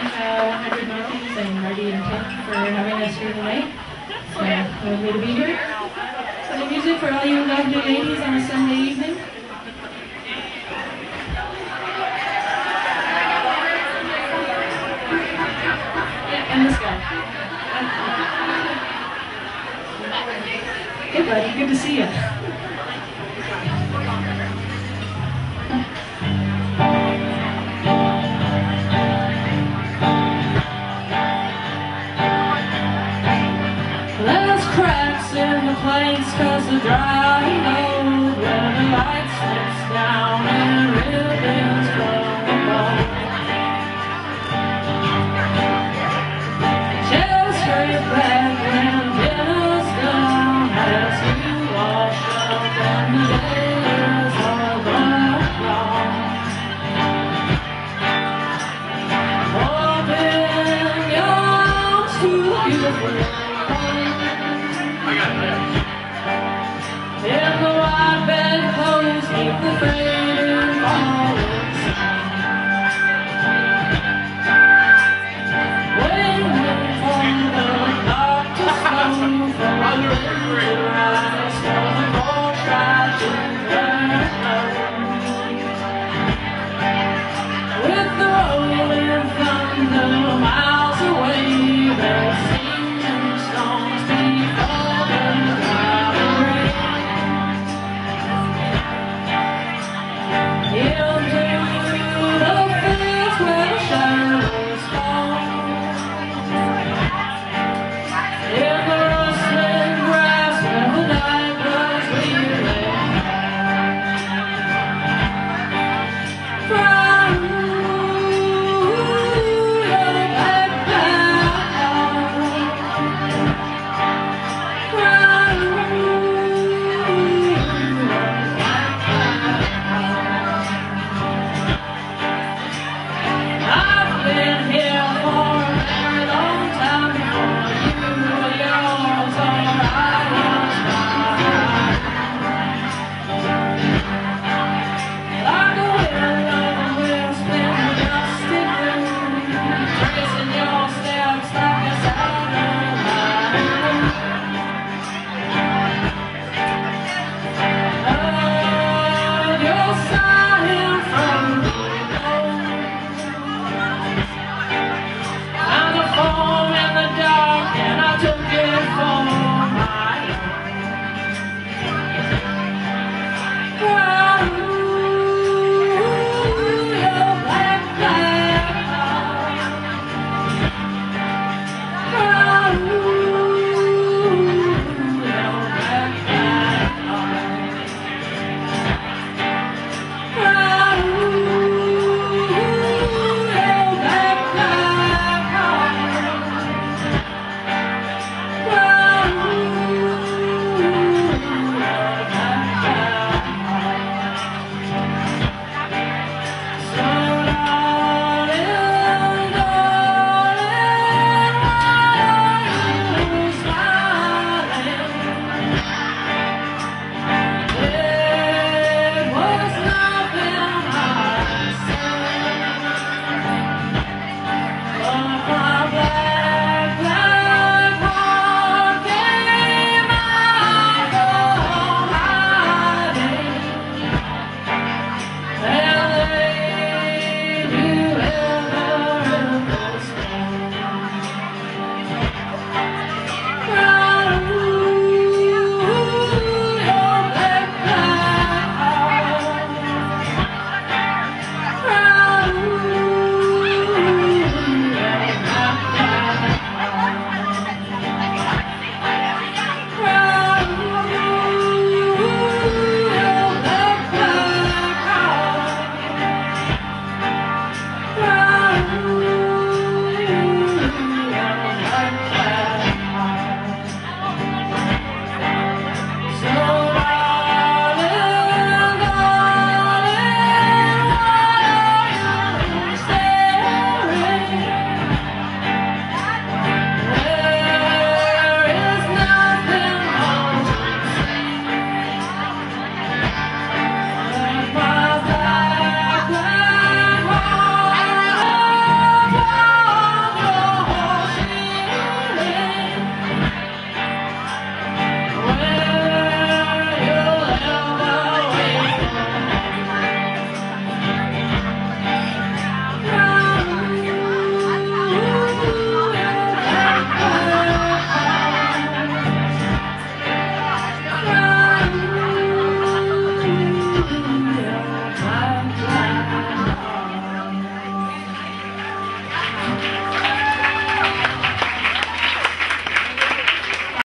thank uh, 100 Northies and Marty and Tim for having us here tonight. Uh, lovely to be here. Some music for all you lovely ladies on a Sunday evening. And this guy. Hey buddy, good to see you. The